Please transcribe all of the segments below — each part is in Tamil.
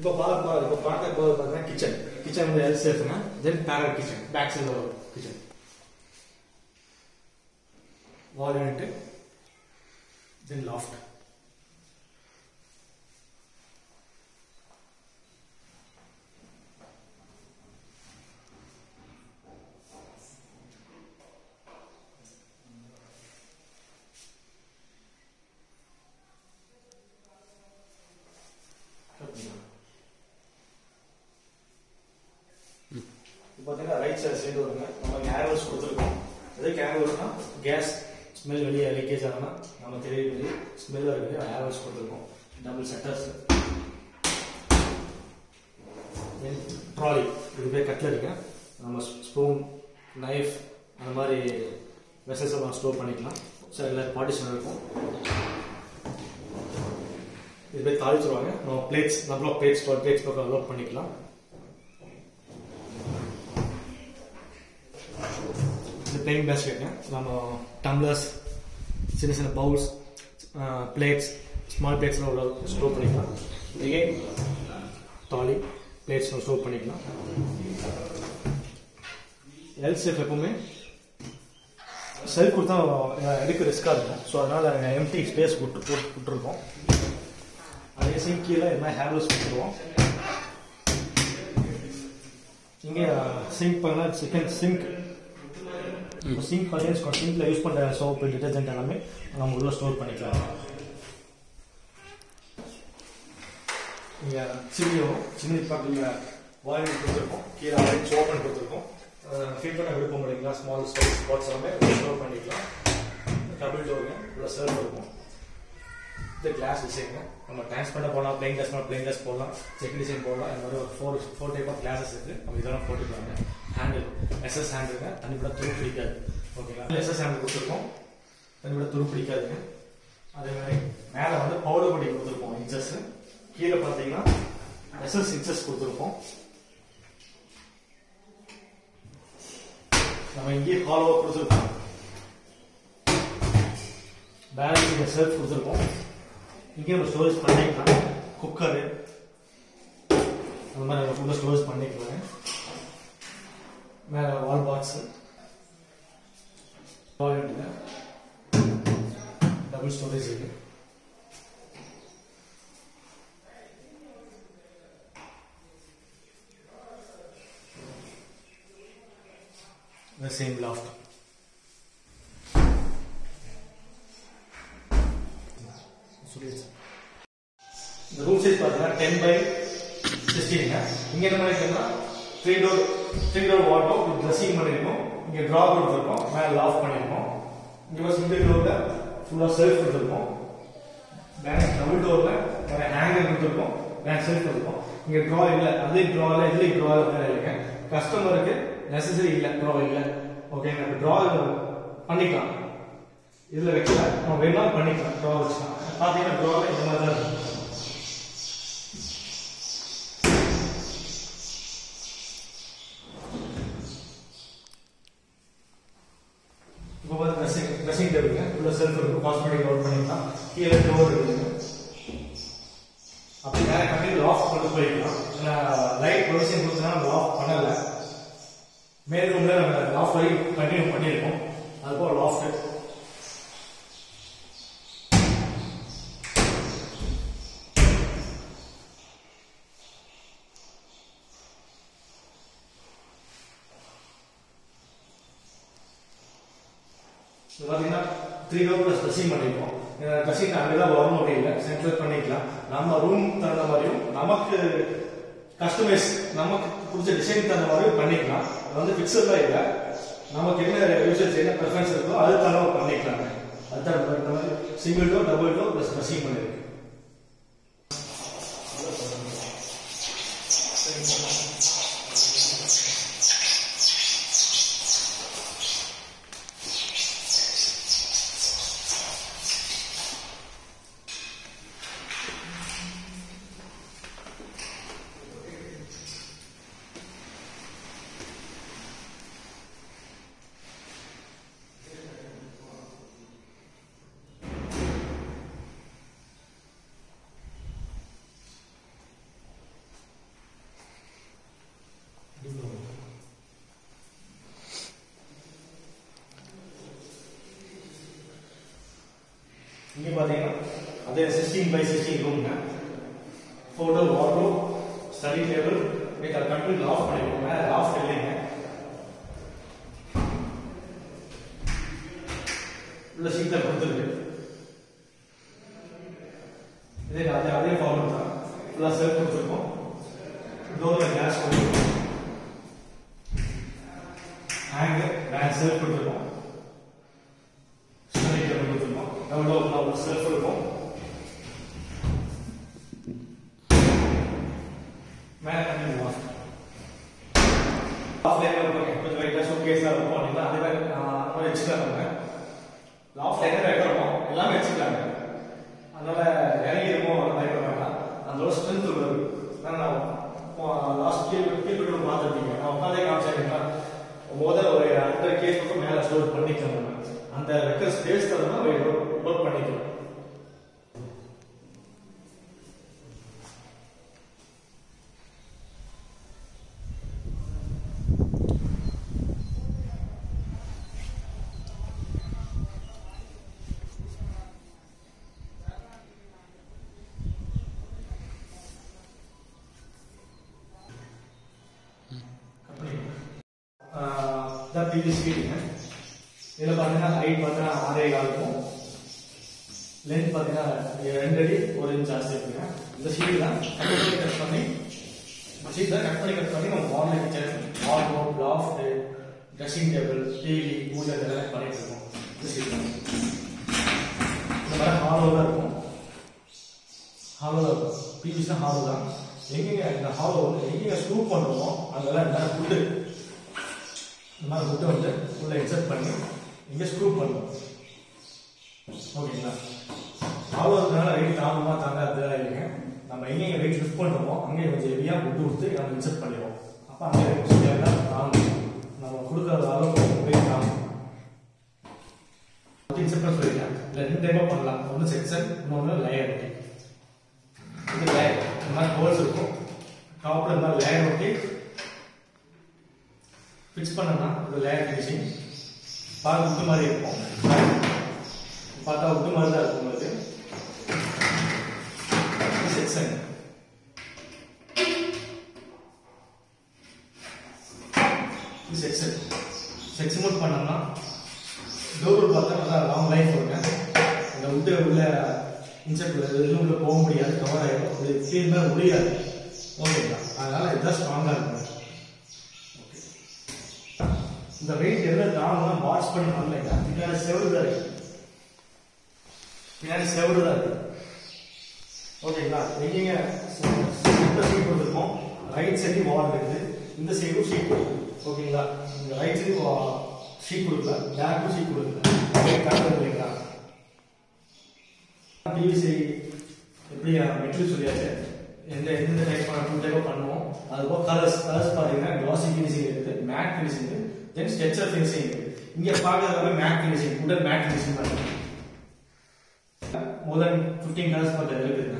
இப்போ பார்க்க இப்போ பார்க்க போது பார்த்தீங்கன்னா கிச்சன் கிச்சன் வந்து எல் சேஃப்ங்க தென் பேரல் கிச்சன் பேக் சைடில் வரும் kitchen wall unit then loft இப்போ பார்த்தீங்கன்னா ரைட் சைடு சைடு வருங்க. நம்ம கேரவல்ஸ் கொடுத்துருக்கோம். எது கேரவல்ஸ்னா கேஸ் ஸ்மெல் வெளியே லீக்கேஜ் ஆகுனா நம்ம தெரிய ஸ்மெல் வருது ஏர்வல்ஸ் கொடுத்துருக்கோம். டபுள் செட்டர்ஸ் தென் ட்ராலி இது பேர் கட்டில் இருக்கு நம்ம ஸ்பூன் நைஃப் அந்த மாதிரி வெசஸ் எல்லாம் ஸ்டோர் பண்ணிக்கலாம். சார் எல்லாரும் பார்ட்டிஷன் இருக்கும். இது பேர் தாளிச்சிருவாங்க. நம்ம பிளேட்ஸ் நம்மளோ பிளேட்ஸ் பிளேட்ஸ் பக்கம் அலோட் பண்ணிக்கலாம். இந்த பெயிங் பேஸ்கெட்டுங்க நம்ம டம்ளர்ஸ் சின்ன சின்ன பவுல்ஸ் பிளேட்ஸ் ஸ்மால் பிளேட்ஸ்லாம் உள்ள ஸ்டோர் பண்ணிக்கலாம். இதே தாலி பிளேட்ஸ்லாம் ஸ்டோர் பண்ணிக்கலாம். எல் சேஃப் எப்பவுமே செல்ஃப் கொடுத்தா எடுக்க ரிஸ்க்காக இருக்கும். ஸோ அதனால் எம்டி ஸ்பேஸ் விட்டு போட்டு விட்டுருக்கோம் அதே சிங்க் கீழே எல்லாம் மாதிரி கொடுத்துருவோம். இங்கே சிங்க் பண்ணால் சிக்கன் சிங்க் சிங்க் பார்த்தீங்கன்னா சிங்கில் யூஸ் பண்ணுற சோப்பு டிட்டர்ஜென்ட் எல்லாமே நம்ம உள்ள ஸ்டோர் பண்ணிக்கலாம். இங்கே சிம்னியும் சின்ன பக்கத்தில் வாயில் கொடுத்துருக்கோம். கீழே லைட்ஸ் ஓப்பன் கொடுத்துருக்கோம். ஃபில் பண்ண விருப்பம் முடியுங்களா ஸ்மால் சைஸ் ஸ்பாட்ஸ் எல்லாமே ஸ்டோர் பண்ணிக்கலாம். டபுள் டோருங்க உள்ள சர்வ் இருக்கும். இந்த கிளாஸ் டிசைனுங்க நம்ம டைம்ஸ் பண்ண போகலாம் பிளைன் கிளாஸ் போடலாம் பிளைன் கிளாஸ் போடலாம் செக் டிசைன் போடலாம் இந்த மாதிரி ஒரு four four type of glasses இருக்குது நம்ம இதெல்லாம் போட்டுக்கலாங்க. ஹேண்டில் எஸ்எஸ் ஹேண்டிலுங்க தண்ணி கூட துரு பிடிக்காது. ஓகேங்களா எஸ்எஸ் ஹேண்டில் கொடுத்துருக்கோம். தண்ணி கூட துரு பிடிக்காதுங்க. அதே மாதிரி மேலே வந்து பவுடர் பொடி கொடுத்துருப்போம் இன்ச்சஸ் கீழே பார்த்தீங்கன்னா எஸ்எஸ் இன்ச்சஸ் கொடுத்துருப்போம் நம்ம இங்கேயே ஹாலோவாக கொடுத்துருக்கோம். பேலன்ஸ் செல்ஃப் கொடுத்துருக்கோம். இங்கே நம்ம ஸ்டோரேஜ் பண்ணிக்கலாம். குக்கரு அந்த மாதிரி நம்ம ஃபுல்லாக ஸ்டோரேஜ் பண்ணிக்கலாம். மேலே வால் பாக்ஸு டாய்லெட்டுங்க டபுள் ஸ்டோரேஜ் இருக்கு The same loft. சொல்லிடுச்சு இந்த ரூம் சைஸ் பார்த்தீங்கன்னா டென் பை சிக்ஸ்டீனுங்க இங்கே என்ன பண்ணிருக்கோம்னா த்ரீ டோர் த்ரீ டோர் வாட்டோ ட்ரெஸ்ஸிங் பண்ணியிருக்கோம் இங்கே ட்ரா கொடுத்துருக்கோம். மேலே ஆஃப் பண்ணியிருக்கோம் இங்கே ஒரு சிங்கிள் டோரில் ஃபுல்லாக செல்ஃப் கொடுத்துருக்கோம். பேங்க் டபுள் டோரில் வேற ஹேங்கர் கொடுத்துருக்கோம். வேற செல்ஃப் கொடுத்துருக்கோம். இங்கே ட்ரா இல்லை அதே ட்ராவில் இதுலேயும் ட்ரா இல்லைங்க கஸ்டமருக்கு நெசசரி இல்லை ட்ரா இல்லை. ஓகே நம்ம ட்ரா பண்ணிக்கலாம். இதில் வைக்கல நம்ம வேணாலும் பண்ணிக்கலாம். ட்ரா வச்சுக்கலாம் பார்த்தீங்கன்னா ட்ராவில் இந்த மாதிரி தான் இருக்கும் இப்போ வந்து ட்ரெஸ்ஸிங் ட்ரெஸ்ஸிங் டேபிளுங்க உள்ள செல்ஃப் இருக்கும் காஸ்மெட்டிக் அவுட் பண்ணிக்கலாம் கீழே டோர் இருக்குங்க அப்படி வேற கண்டிப்பாக ஆஃப் கொண்டு போய்க்கலாம் ஏன்னா லைட் ப்ரொவிஷன் கொடுத்தனா நம்ம ஆஃப் பண்ணல மேல் ரூம்ல நம்ம லாஃப்ட் வரைக்கும் கண்டினியூ பண்ணியிருக்கோம் அதுபோல் லாஃப்ட் இது பார்த்தீங்கன்னா த்ரீ டோர் ப்ளஸ் ட்ரெஸ்ஸிங் பண்ணியிருக்கோம் ட்ரெஸ்ஸிங் அங்கே தான் வரணும் அப்படின்னு சென்ட்ரல் பண்ணிக்கலாம். நம்ம ரூம் தகுந்த மாதிரியும் நமக்கு கஸ்டமைஸ் நமக்கு பிடிச்ச டிசைன் தகுந்த மாதிரியும் பண்ணிக்கலாம். அது வந்து ஃபிக்ஸடாக இல்லை. நமக்கு என்ன யூசேஜ் என்ன ப்ரிஃபரன்ஸ் இருக்கோ அது தகுந்த பண்ணிக்கலாங்க அதுதான் நம்ம single door double door plus dressing பண்ணியிருக்கு பார்த்தீங்கன்னா அதே சிக்ஸ்டீன் பை சிக்ஸ்டீன் ரூம்ங்க photo wardrobe study table with complete loft பண்ணிருக்கோம் மேலே லாஃப்ட் இல்லைங்க உள்ள சீட்டில் கொடுத்துருக்கு இதே அதே அதே ஃபார்ம் தான் ஃபுல்லாக செல்ஃப் கொடுத்துருக்கோம் டோரில் கேஸ் கொடுத்துருக்கோம் ஹேங்கர் பேக் செல்ஃப் கொடுத்துருக்கோம் ஸ்டடி டேபிள் நம்மளோட நம்ம செல்ஃப் இருக்கும் மேலே தண்ணி வாஷ் கொஞ்சம் லைட்டாக ஷோகேஸாக இருக்கும் அப்படின்னா அதே மாதிரி அந்த மாதிரி வச்சுக்கலாங்க லாஃப்ட் வைக்கிறோம் எல்லாமே வச்சுக்கலாங்க அதனால இறங்கி இருக்கும் பயப்பட வேண்டாம் அதோட ஸ்ட்ரென்த் உள்ளது லாஸ்ட் கீழ் கீழ் பார்த்துருப்பீங்க. நான் உட்காந்தே காமிச்சேன் முதல்ல ஒரு ஹண்ட்ரட் கேஸ் மட்டும் மேலே ஸ்டோர் பண்ணிக்கலாம் அந்த ரெக்கர் ஸ்பேஸ் தான் ஒர்க் பண்ணிக்கலாம் தான் பிவி ஸ்பீடுங்க இதில் பார்த்தீங்கன்னா ஹைட் பார்த்தீங்கன்னா ஆறே கால் இருக்கும். லென்த் பார்த்தீங்கன்னா ரெண்டு அடி ஒரு இன்ச் ஜாஸ்தி இருக்குங்க. இந்த ஷீட் தான் கட் பண்ணி கட் பண்ணி ஷீட் தான் கட் பண்ணி கட் பண்ணி நம்ம வாலில் kitchen wardrobe loft dressing table TV பூஜை இதெல்லாம் பண்ணிட்டு இருக்கோம். இந்த ஷீட் தான். இந்த மாதிரி ஹாலோவில் இருக்கும். ஹாலோவில் இருக்கும். பிவிஸ்னா ஹாலோ தான் எங்கெங்க இந்த ஹாலோ எங்கெங்க ஸ்க்ரூ பண்ணுறோமோ அங்கெல்லாம் இந்த மாதிரி ஃபுட்டு இந்த மாதிரி ஃபுட்டை வந்து உள்ள இன்சர்ட் பண்ணி இங்கே ஸ்க்ரூ பண்ணுவோம் ஓகேங்களா? ஹாலோ ரைட் வெயிட் தாங்குமா தாங்காது இல்லைங்க நம்ம எங்கெங்க வெயிட் லிஃப்ட் பண்ணுறோமோ அங்கே கொஞ்சம் ஹெவியாக விட்டு கொடுத்து நம்ம இன்சர்ட் பண்ணிடுவோம். அப்போ அங்கே கொஞ்சம் தாங்கும். நம்ம கொடுக்குற அளவுக்கு வெயிட் தாங்கும். இன்சர்ட் பண்ண சொல்லிட்டேன் இல்லை ரெண்டு டைப்பாக பண்ணலாம். ஒன்று செக்ஷன் இன்னொன்று லேயர் ஒட்டி. இது லேயர் இந்த மாதிரி ஹோல்ஸ் இருக்கும். டாப்பில் இந்த மாதிரி லேயர் ஒட்டி ஃபிக்ஸ் பண்ணோம்னா இது லேயர் ஃபினிஷிங் பார்க்க விட்டு மாதிரி இருக்கும். பார்த்தா விட்டு மாதிரி தான் இருக்கும் உங்களுக்கு. செக்ஷன் இது செக்ஷன் செக்ஷன் அவுட் பண்ணோம்னா டோர் பார்த்தா நல்லா லாங் லைஃப் வருங்க அந்த உட்டு உள்ள இன்செக்ட் எதுவும் உள்ள போக முடியாது கவர் ஆகிடும் அது கிளீன் முடியாது. ஓகேங்களா அதனால் இதுதான் ஸ்ட்ராங்காக இருக்கும். இந்த வெயிட் எல்லாம் தாங்கலாம் வாட்ச் பண்ணி பண்ணலைங்க பின்னாடி செவரு தான் இருக்கு. பின்னாடி செவரு தான் ஓகேங்களா எங்கெங்க இந்த சீட் கொடுத்துருக்கோம் ரைட் சைடு வால் இருக்குது இந்த சைடும் ஷீட் கொடுக்குது ஓகேங்களா இந்த ரைட் சைடு ஷீட் கொடுக்கல. பேக்கும் ஷீட் கொடுக்கல. கரெக்டாக இல்லைங்களா பிவிசி எப்படி மெட்டீரியல் சொல்லியாச்சு? எந்த எந்த டைப் டூ டைப்பாக பண்ணுவோம். அதுபோல் கலர்ஸ் கலர்ஸ் பார்த்தீங்கன்னா கிளாசி ஃபினிஷிங் இருக்குது matte finishing then stretcher finishing இருக்குது இங்கே பார்க்கறது மேட் ஃபினிஷிங் உடன் மேட் ஃபினிஷிங் பண்ணுறது மோர் தென் ஃபிஃப்டீன் கலர்ஸ் பக்கம் இருக்குதுங்க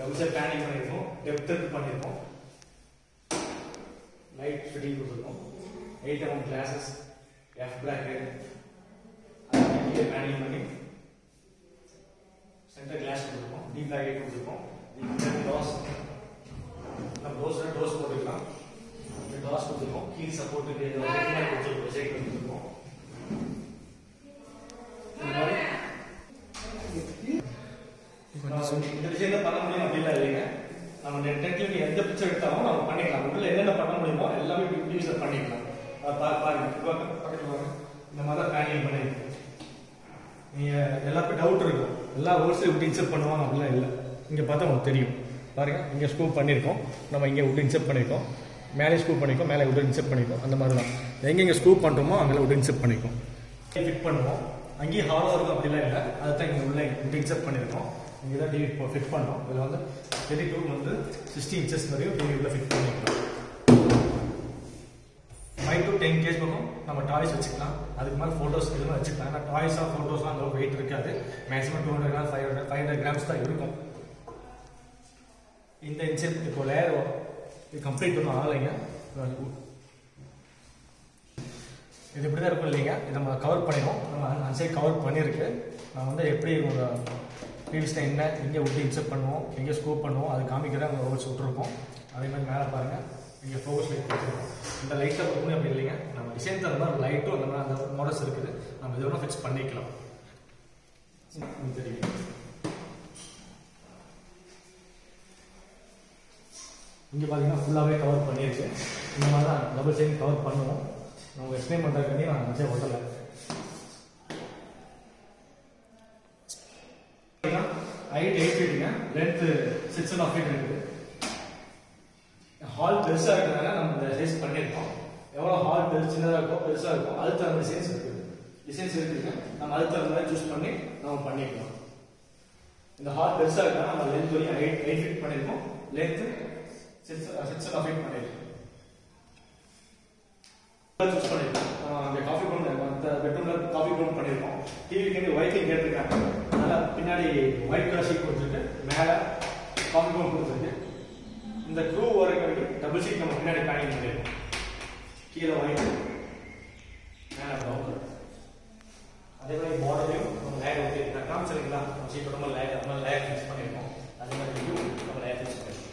டவுசர் பிளானிங் பண்ணியிருக்கோம். டெப்த்துக்கு பண்ணியிருக்கோம். லைட் ஃபிட்டிங் கொடுத்துருக்கோம். Eight mm glasses F block planning பண்ணி சென்டர் கிளாஸ் கொடுத்துருக்கோம். டி பிளாக் கொடுத்துருக்கோம். டோஸ் நம்ம டோஸ் டோஸ் போட்டுக்கலாம். டாஸ் கொடுத்துருக்கோம். கீ சப்போர்ட்டுக்கு கொடுத்துருக்கோம் சைக்கிள் கொடுத்துருக்கோம் இந்த மாதிரி இந்த விஷயத்த பண்ண முடியும் அப்படிலாம் இல்லைங்க நம்ம நெட் நெட்ல நீ எந்த பிக்சர் எடுத்தாலும் நம்ம பண்ணிக்கலாம். உள்ள என்னென்ன பண்ண முடியுமோ எல்லாமே டிவிஷன் பண்ணிக்கலாம். பா பாருங்க. பக்கத்தில் வாங்க இந்த மாதிரி தான் பிளானிங் பண்ணிருக்கு நீங்க எல்லாருக்கும் டவுட் இருக்கும். எல்லா ஹோல்சேல் விட்டு இன்செப்ட் பண்ணுவாங்க அப்படிலாம் இல்லை. இங்கே பார்த்தா உங்களுக்கு தெரியும். பாருங்க. இங்கே ஸ்கூப் பண்ணியிருக்கோம் நம்ம இங்கே விட்டு இன்செப்ட் பண்ணியிருக்கோம் மேலே ஸ்கூப் பண்ணிருக்கோம். மேலே விட்டு இன்செப்ட் பண்ணிக்கோ அந்த மாதிரி தான். எங்கெங்க ஸ்கூப் பண்ணுறோமோ அங்கே விட்டு இன்செப்ட் பண்ணிருக்கோம். ஃபிட் பண்ணுவோம். அங்கேயும் ஹாலோ இருக்கும் அப்படிலாம் இல்லை. அதை தான் இங்கே உள்ள விட்டு இன்செப்ட் பண்ணியிருக்கோம் இங்கே தான் டிவி இப்போ ஃபிட் பண்ணோம். இதில் வந்து தேர்ட்டி டூ வந்து சிக்ஸ்டி இன்ச்சஸ் வரையும் டிவி உள்ள ஃபிட் பண்ணிக்கலாம். ஃபைவ் டு டென் கேஜ் பக்கம் நம்ம டாய்ஸ் வச்சுக்கலாம். அதுக்கு மேலே ஃபோட்டோஸ் எதுவும் வச்சுக்கலாம். ஏன்னா டாய்ஸாக ஃபோட்டோஸ்லாம் அந்த வெயிட் இருக்காது. Maximum two hundred gram five hundred five hundred grams தான் இருக்கும். இந்த இன்செட் இப்போ லேயர் இது கம்ப்ளீட் ஒன்றும் ஆகலைங்க. இது இப்படி தான் இருக்கும் இல்லைங்க. இதை நம்ம கவர் பண்ணிடும் நம்ம அன்சைட் கவர் பண்ணியிருக்கு. நான் வந்து எப்படி உங்க ப்ரீவியஸில் என்ன எங்கே விட்டு இன்செப்ட் பண்ணுவோம் எங்கே ஸ்கோப் பண்ணுவோம் அது காமிக்கிற அவங்க ரோல்ஸ் விட்டுருக்கோம் அதே மாதிரி மேலே பாருங்கள் இங்கே ஃபோக்கஸ் லைட் கொடுத்துருக்கோம் இந்த லைட்டை பொறுத்தவரை அப்படி இல்லைங்க. நம்ம டிசைன் தகுந்த மாதிரி லைட்டும் அந்த மாதிரி அந்த மாடல்ஸ் இருக்குது. நம்ம இது வேணால் ஃபிக்ஸ் பண்ணிக்கலாம். ம், தெரியும் இங்கே பார்த்தீங்கன்னா ஃபுல்லாகவே கவர் பண்ணியிருக்கு இந்த மாதிரி தான் டபுள் சைன் கவர் பண்ணுவோம். நம்ம எக்ஸ்பிளைன் பண்ணுறதுக்காண்டி நான் நினச்சே ஒட்டலை length six and half feet இருக்குது ஹால் பெருசாக இருக்கிறதுனால நம்ம இந்த சைஸ் பண்ணியிருக்கோம் எவ்வளோ ஹால் பெருசு சின்னதாக இருக்கோ பெருசாக இருக்கும் அதுக்கு தகுந்த டிசைன்ஸ் இருக்குது டிசைன்ஸ் இருக்குதுங்க நம்ம அதுக்கு தகுந்த மாதிரி சூஸ் பண்ணி நம்ம பண்ணிக்கலாம் இந்த ஹால் பெருசாக இருக்கா நம்ம லென்த் வரையும் எயிட் எயிட் ஃபீட் பண்ணியிருக்கோம் length six six and half feet பண்ணியிருக்கோம் சூஸ் பண்ணிருக்கோம் அந்த காஃபி ரூம் அந்த பெட்ரூமில் காஃபி ரூம் பண்ணியிருக்கோம் டிவிக்கு ஒயிட்டிங் கேட்டிருக்காங்க அதனால் பின்னாடி ஒயிட் கலர் ஷீட் கொடுத்துட்டு மேல காஃபி கொடுத்துருக்கு இந்த க்ரூ வரைக்கும் டபுள் சீட் நம்ம பின்னாடி பேனிங் பண்ணிருக்கோம் கீழே வாங்கிட்டு மேல ப்ரௌன் அதே மாதிரி பார்டரையும் நம்ம லேயர் ஓகே நான் காமிச்சிருக்கீங்களா நம்ம ஷீட் ரொம்ப லேயர் அந்த மாதிரி லேயர் ஃபிக்ஸ் பண்ணிருக்கோம் அதே மாதிரி வியூ நம்ம லேயர் ஃபிக்ஸ் பண்ணிருக்கோம்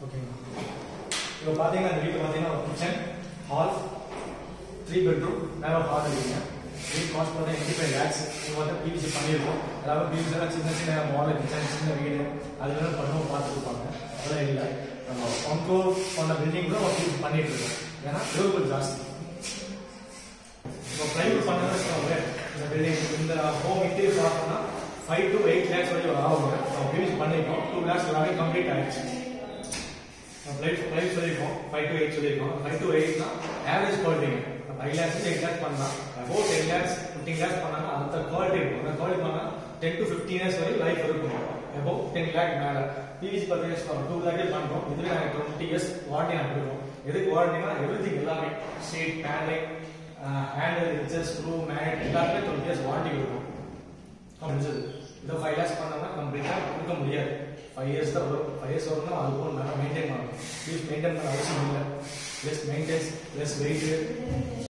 ஓகேங்க இப்போ பார்த்தீங்கன்னா இந்த வீட்டில் பார்த்தீங்கன்னா ஒரு கிச்சன் ஹால் த்ரீ பெட்ரூம் மேலே ஹால் இருக்குங்க வீட் காஸ்ட் பார்த்தா எயிட்டி ஃபைவ் லேக்ஸ் இது வந்து பிவிசி பண்ணியிருக்கோம் அதாவது பிவிசிலாம் சின்ன சின்ன மாடல் கிச்சன் சின்ன வீடு அது வேணும் பண்ணுவோம் பார்த்துருப்பாங்க அதெல்லாம் இல்லை நம்ம ஒன் க்ரோர் பண்ண பில்டிங் கூட ஒரு பிவிசி பண்ணிட்டு இருக்கோம் ஏன்னா டெவலபிள் ஜாஸ்தி இப்போ ப்ரைவேட் பண்ணதான் இந்த பில்டிங் இந்த ஹோம் இன்டீரியர் பார்த்தோம்னா ஃபைவ் டு எயிட் லேக்ஸ் வரைக்கும் ஆகுங்க நம்ம பிவிசி பண்ணியிருக்கோம் டூ லேக்ஸ் எல்லாமே கம்ப்ளீட் ஆயிடுச்சு ப்ரைஸ் ப்ரைஸ் சொல்லியிருக்கோம் ஃபைவ் டு எயிட் சொல்லியிருக்கோம் ஃபைவ் டு எயிட்னா ஆவரேஜ் குவாலிட்டிங்க ஃபைவ் லேக்ஸ் எயிட் லேக்ஸ் பண்ணலாம். Above ten lakhs fifteen lakhs பண்ணாங்கன்னா அந்த குவாலிட்டி இருக்கும். அந்த குவாலிட்டி பண்ணால் டென் டு ஃபிஃப்டீன் இயர்ஸ் வரைக்கும் லைஃப் இருக்கும். அபோவ் டென் லேக் மேலே. பிவிசி பத்து இயர்ஸ் டூ லேக்கே பண்ணுறோம் இதுவே நாங்கள் டுவெண்ட்டி இயர்ஸ் வாரண்டி நாங்கள் கொடுக்குறோம் எதுக்கு வாரண்டினா எவ்ரி எல்லாமே. ஷீட் பேனலிங் ஹேண்டில் ரிச்சஸ் ஸ்க்ரூ மேட் எல்லாருமே டுவெண்ட்டி இயர்ஸ் வாரண்டி கொடுக்கும் முடிஞ்சது. இதை ஃபைவ் லேக்ஸ் பண்ணோம்னா கம்ப்ளீட்டாக கொடுக்க முடியாது. ஃபைவ் இயர்ஸ் தான் வரும். ஃபைவ் இயர்ஸ் வரும்னா அதுக்கும் நல்லா மெயின்டைன் பண்ணணும். ப்ளீஸ் மெயின்டைன் பண்ண அவசியம் இல்லை. Less maintenance less weight